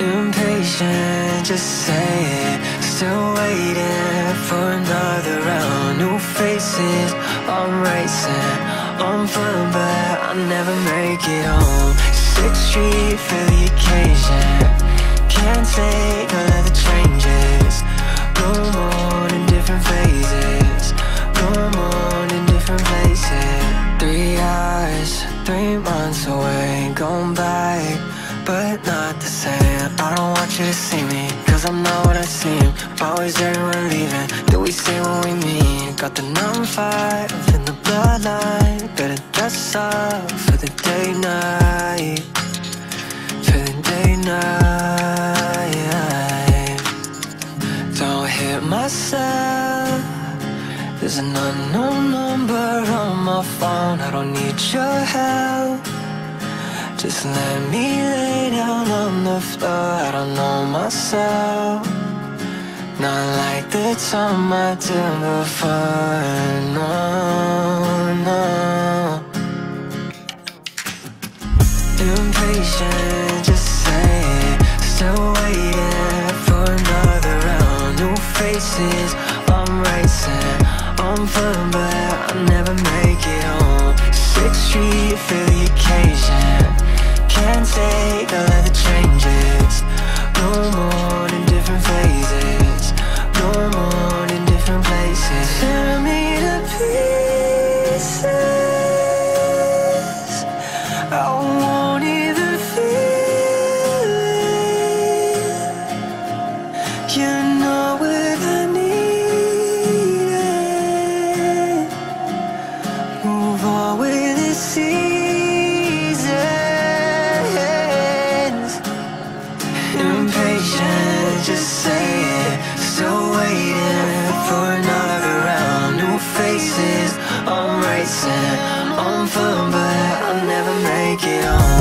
Impatient, just say it Still waiting for another round. New faces, I'm racing. I'm fine but I never make it home. Sixth Street I don't want you to see me, cause I'm not what I seem. Always everyone leaving, do we say what we mean? Got the number five in the bloodline. Better dress up for the day night. For the day night. Don't hit myself. There's an unknown number on my phone. I don't need your help. Just let me down after I don't know myself. Not like the time I did before, no, no. Impatient, just saying. Still waiting for another round. New faces, I'm racing. I'm fun, but I never make it home. Sixth Street, places. I won't even feel it You know what I needed Move on with the seasons. Impatient, just say it Still waiting for another round. New faces. I'm racing, I'm fun, but I'll never make it home